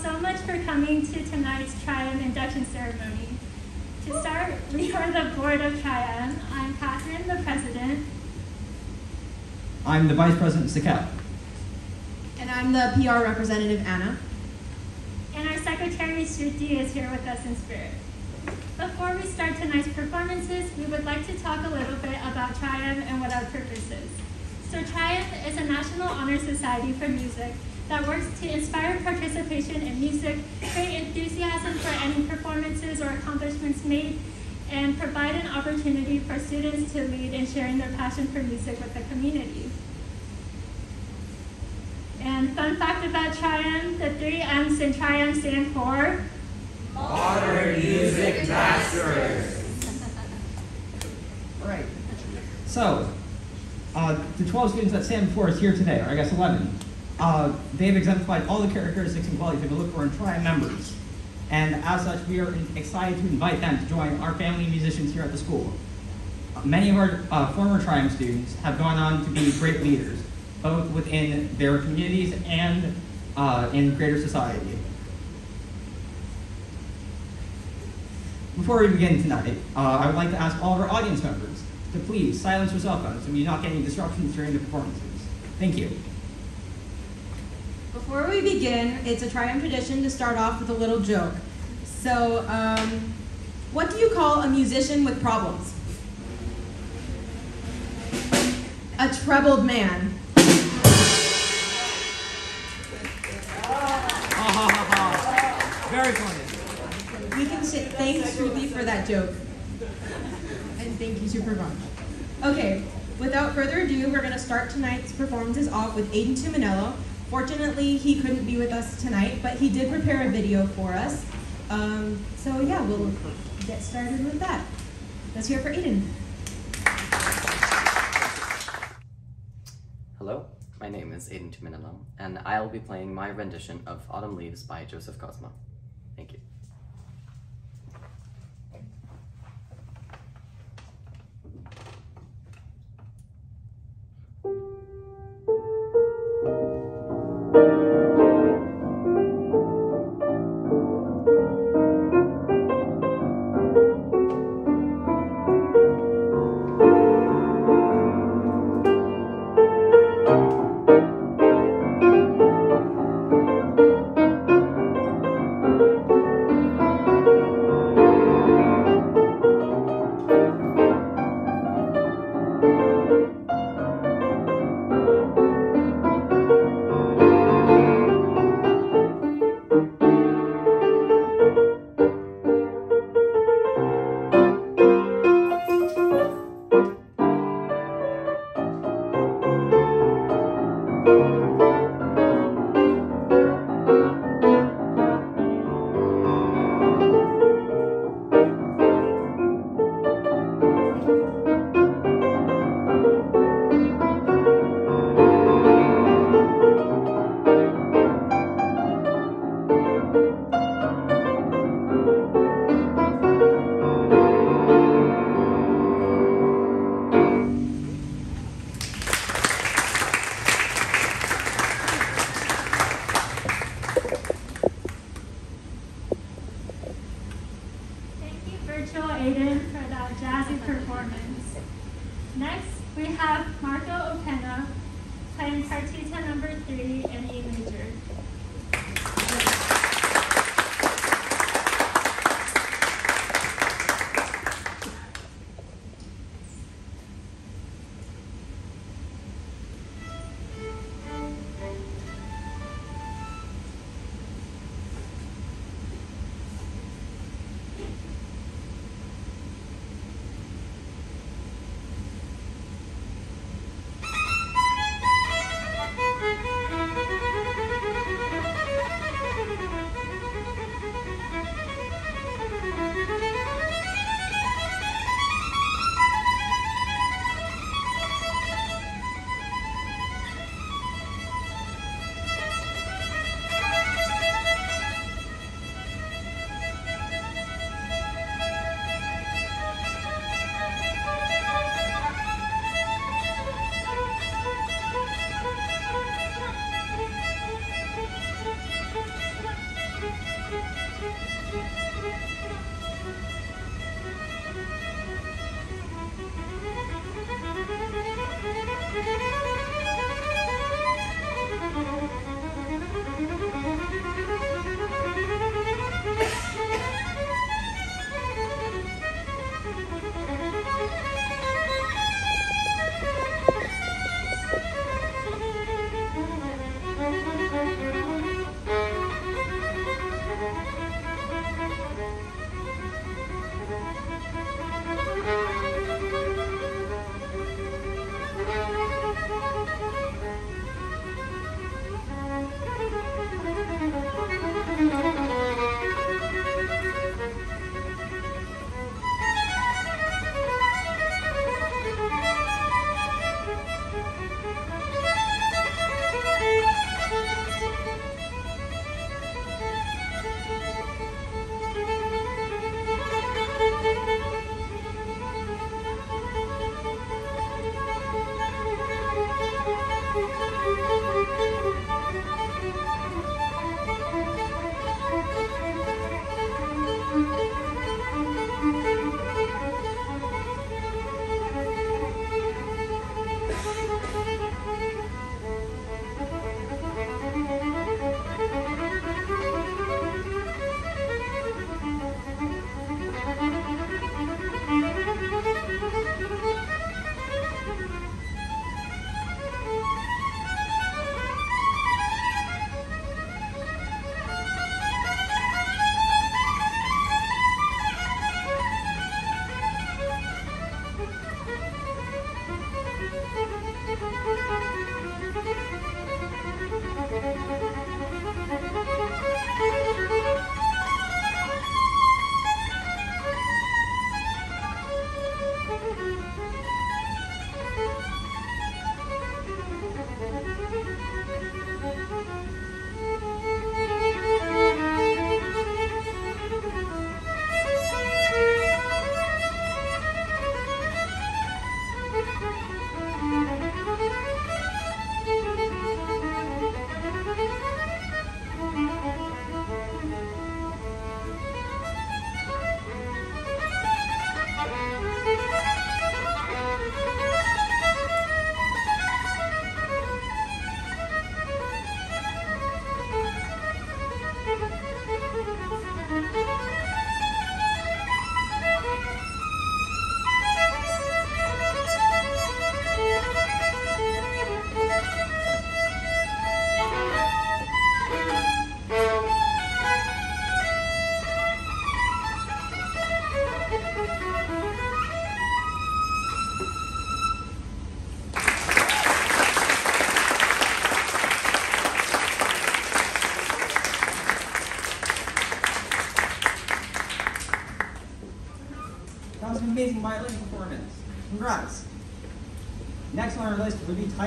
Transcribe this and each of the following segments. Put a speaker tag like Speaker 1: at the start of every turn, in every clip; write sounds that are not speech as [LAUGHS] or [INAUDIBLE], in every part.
Speaker 1: so much for coming to tonight's Tri-M induction ceremony. To start, we are the board of Tri-M. I'm Catherine, the president.
Speaker 2: I'm the vice president, Sakel.
Speaker 3: And I'm the PR representative, Anna.
Speaker 1: And our secretary, Shruti, is here with us in spirit. Before we start tonight's performances, we would like to talk a little bit about Tri-M and what our purpose is. So Triumph is a National Honor Society for Music that works to inspire participation in music, create enthusiasm for any performances or accomplishments made, and provide an opportunity for students to lead in sharing their passion for music with the community. And fun fact about Tri-M, the three M's in Tri-M stand for
Speaker 4: Modern Music Masters.
Speaker 2: All [LAUGHS] right. So, uh, the 12 students that stand before us here today, or I guess 11, uh, they've exemplified all the characteristics and qualities that we look for in Tri-M members. And as such, we are excited to invite them to join our family of musicians here at the school. Many of our uh, former Tri-M students have gone on to be great leaders, both within their communities and uh, in greater society. Before we begin tonight, uh, I would like to ask all of our audience members to please silence your cell phones so we do not get any disruptions during the performances. Thank you.
Speaker 3: Before we begin, it's a Tri-M tradition to start off with a little joke. So, um, what do you call a musician with problems? A troubled man.
Speaker 2: Ha ha ha ha. Very funny.
Speaker 3: We can say thanks, Ruthie, for that joke. And thank you super much. Okay, without further ado, we're going to start tonight's performances off with Aiden Tumminello. Fortunately, he couldn't be with us tonight, but he did prepare a video for us. Um, so yeah, we'll get started with that. Let's hear for Aiden.
Speaker 5: Hello, my name is Aiden Tumminello, and I'll be playing my rendition of Autumn Leaves by Joseph Kosma. Thank you.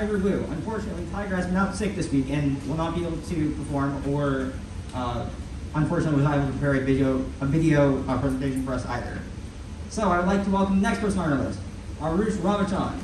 Speaker 2: Tiger Wu. Unfortunately, Tiger has been out sick this week and will not be able to perform or, uh, unfortunately, was not able to prepare a video, a video uh, presentation for us either. So I would like to welcome the next person on our list,
Speaker 1: Aarush Ravichand.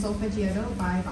Speaker 1: sofra de Arambai,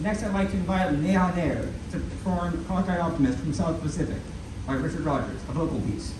Speaker 1: Next,
Speaker 6: I'd like to invite Neha Nair to perform Cockeyed Optimist from South Pacific by Richard Rodgers, a vocal piece.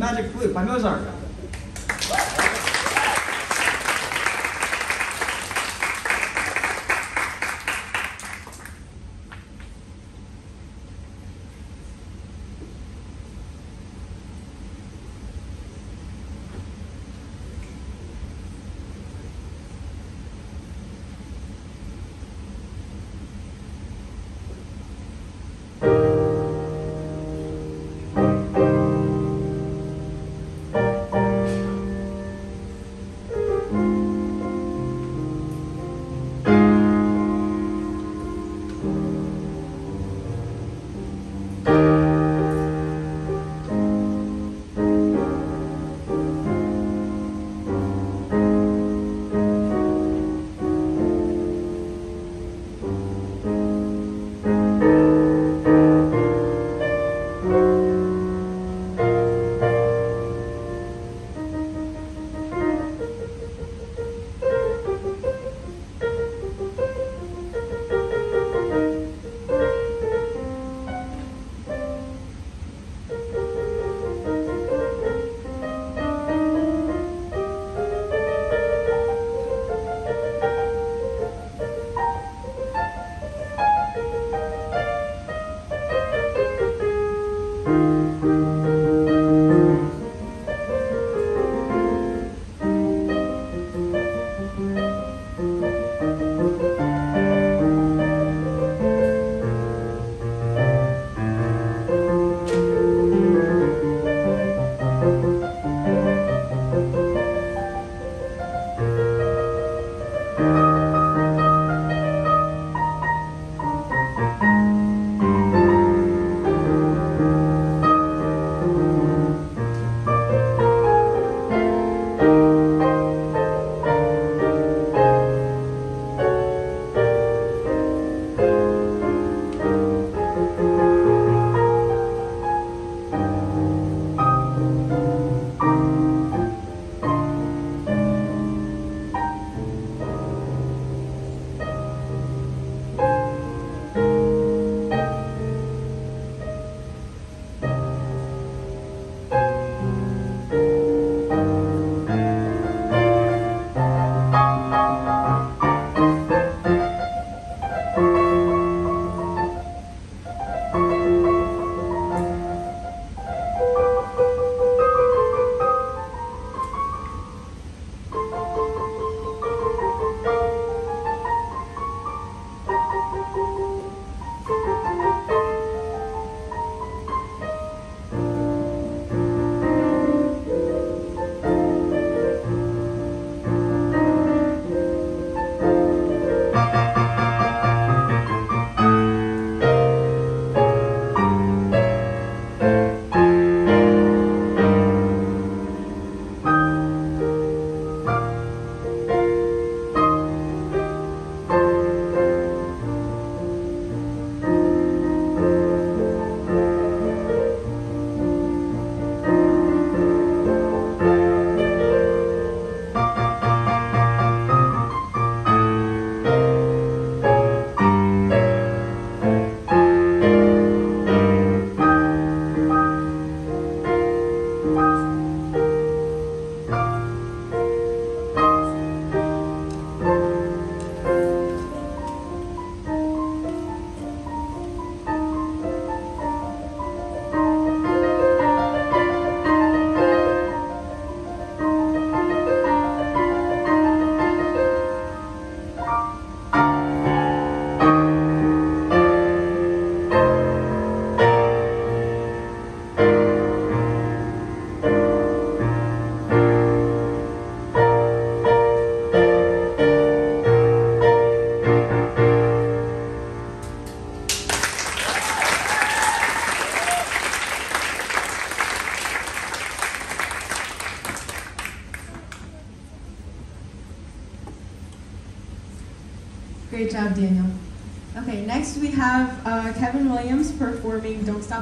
Speaker 2: Magic Flute by Mozart.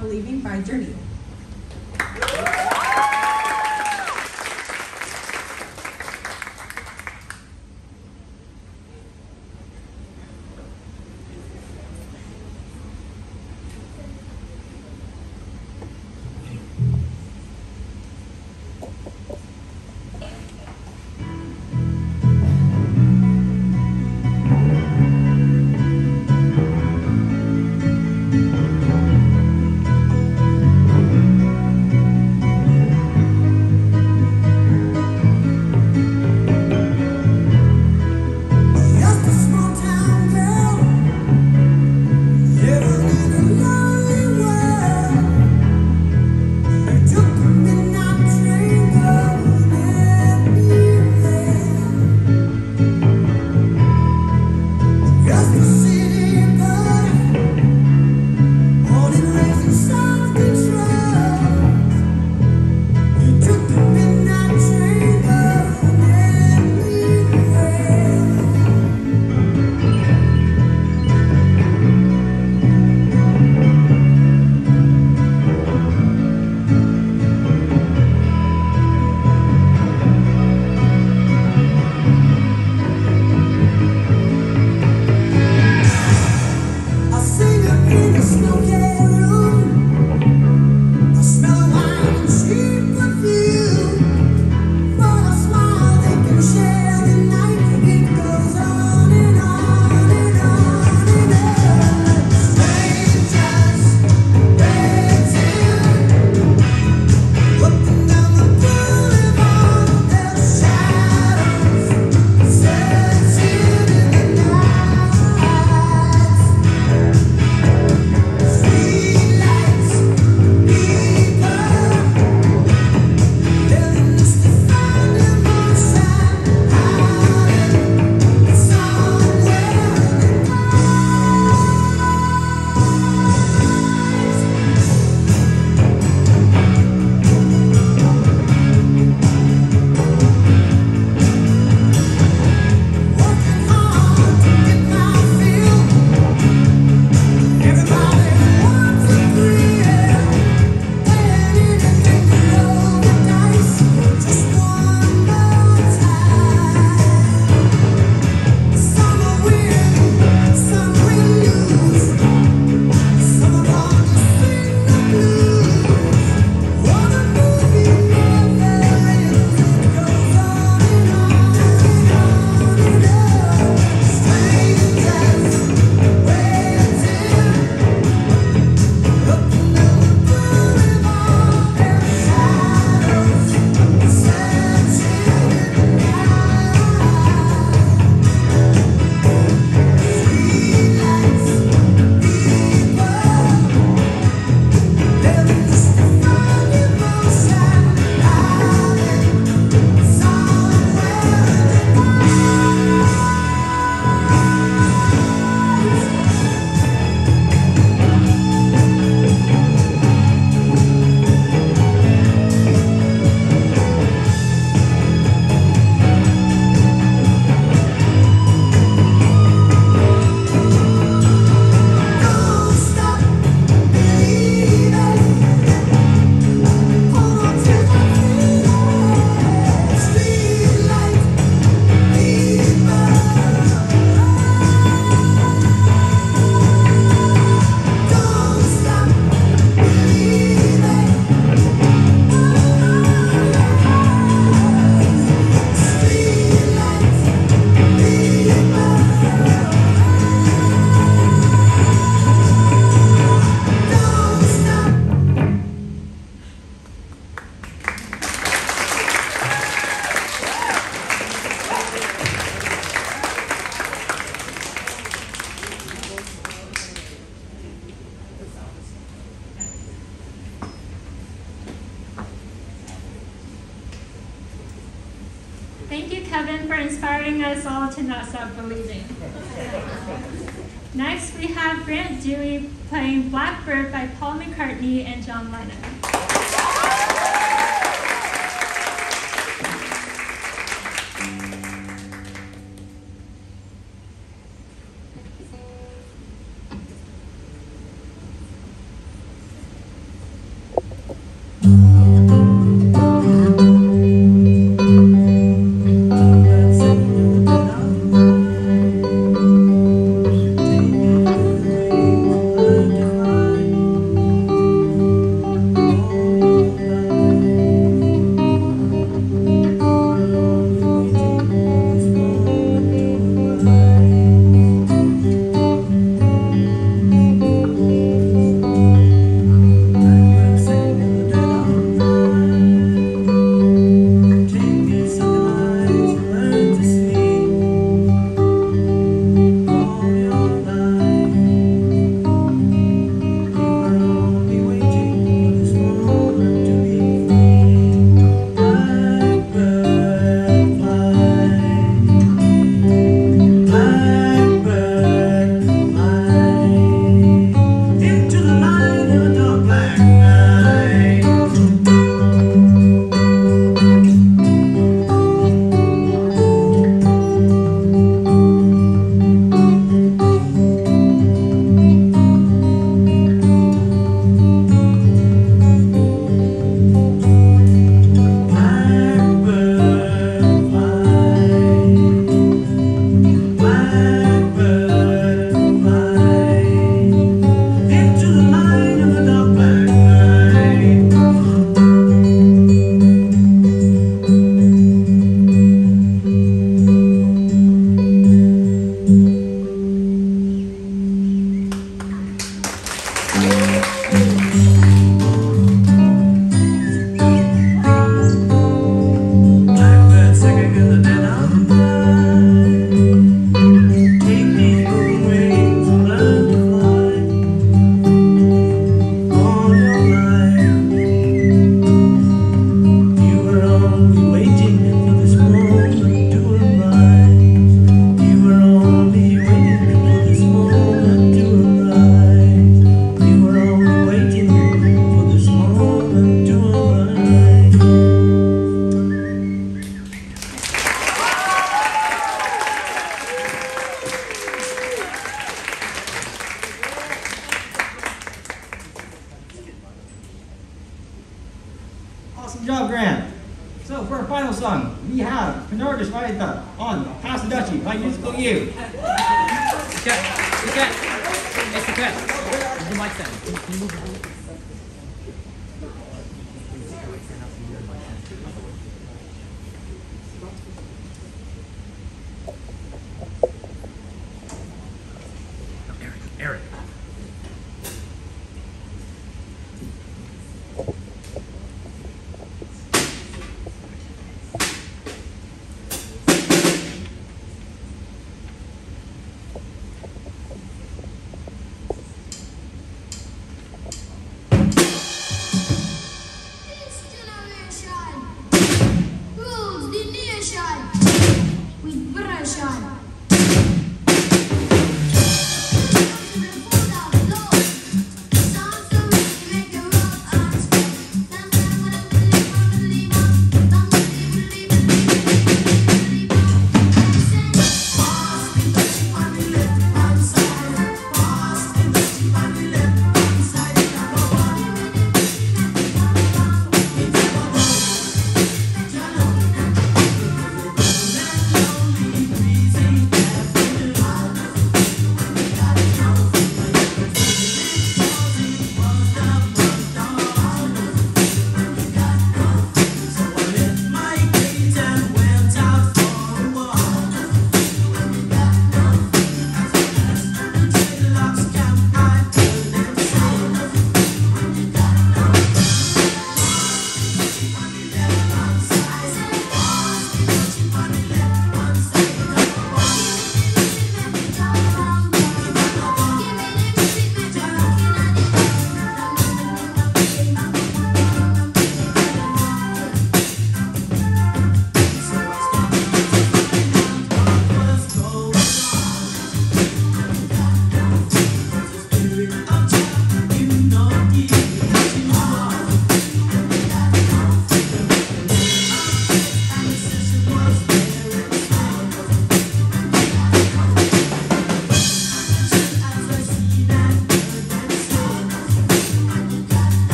Speaker 7: Believing by Journey.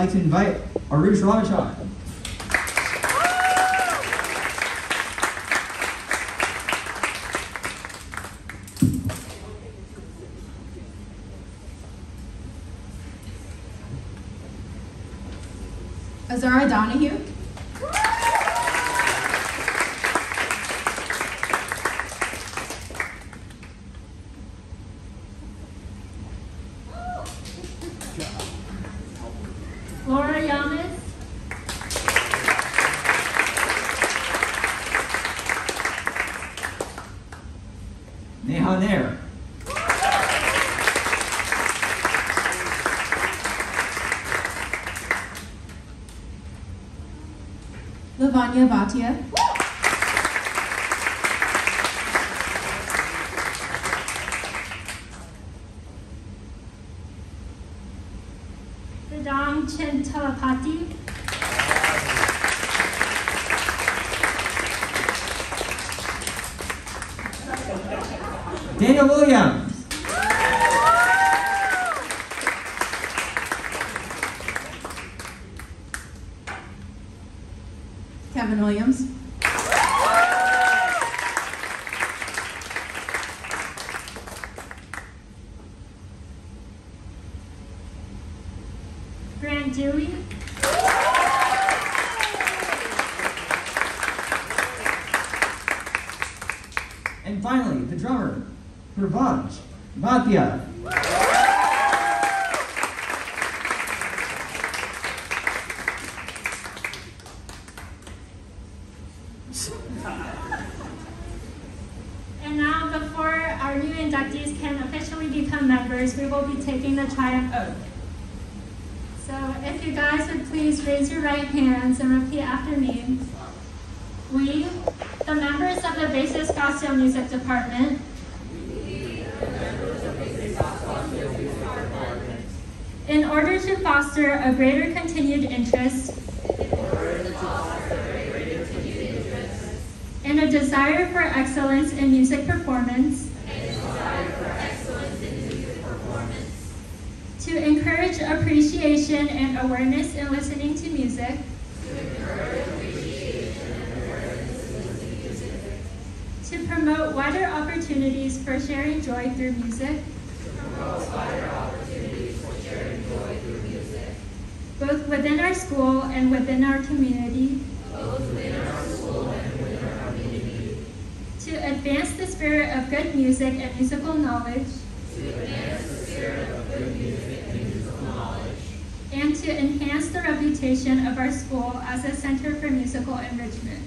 Speaker 1: Like to
Speaker 2: invite Aarush Ravichand.
Speaker 3: Azara Donahue.
Speaker 2: And finally, the drummer, Purvansh Bhatia.
Speaker 1: And now, before our new inductees can officially become members, we will be taking the Tri-M oath. So if you guys would please raise your right hands and repeat after me. We, the members of the Gospel Music Department, in order to foster a greater continued interest and a desire for excellence in music performance, to encourage appreciation and awareness in listening to music, to promote wider opportunities for sharing joy through music, both within our school and within our community, to advance the spirit of good music and musical knowledge, and to enhance the reputation of our school as a center for musical enrichment.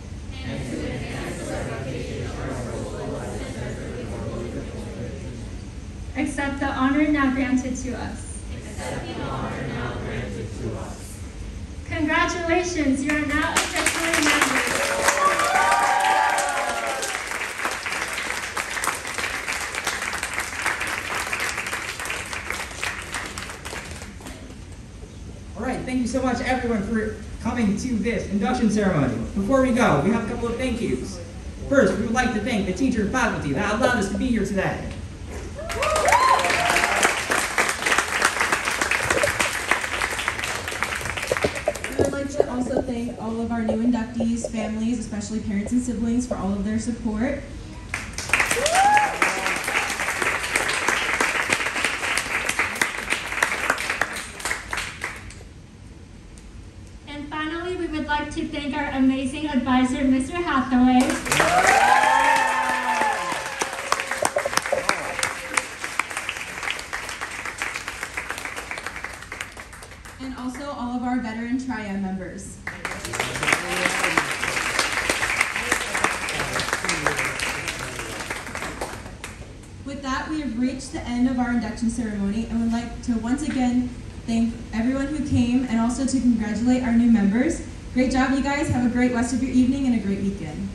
Speaker 1: Accept the honor now granted to us. Congratulations, you are now officially members.
Speaker 2: All right, thank you so much, everyone, for coming to this induction ceremony. Before we go, we have a couple of thank yous. First, we would like to thank the teacher and faculty that allowed us to be here today.
Speaker 3: I would like to also thank all our families, especially parents and siblings, for all of their support.
Speaker 1: And finally, we would like to thank our amazing advisor, Mr. Hathaway.
Speaker 3: And also all of our veteran Tri-M members. With that, we have reached the end of our induction ceremony and would like to once again thank everyone who came and also to congratulate our new members. Great job, you guys. Have a great rest of your evening and a great weekend.